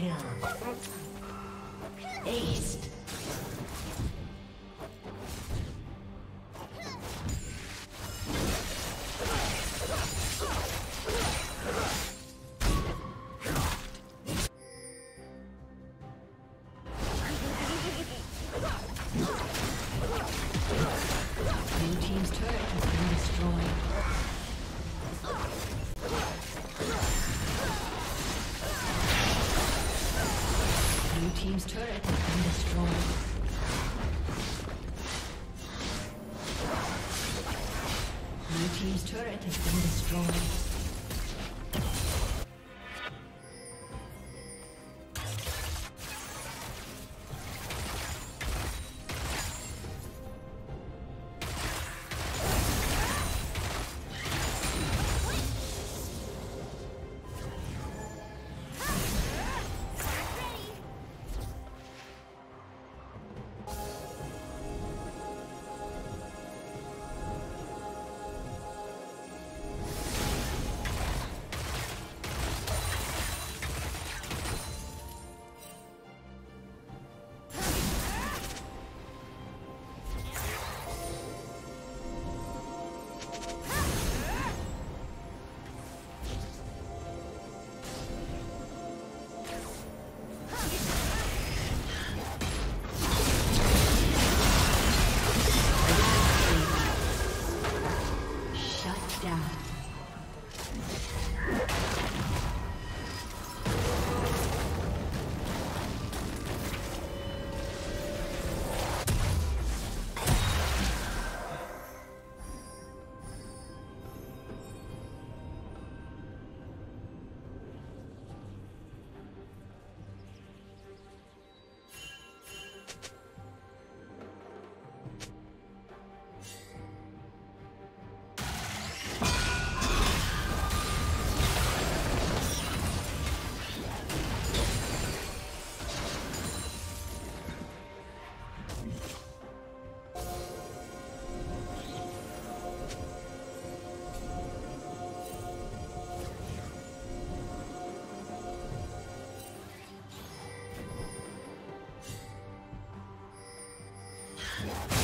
kill. Aced. Yeah. Yeah.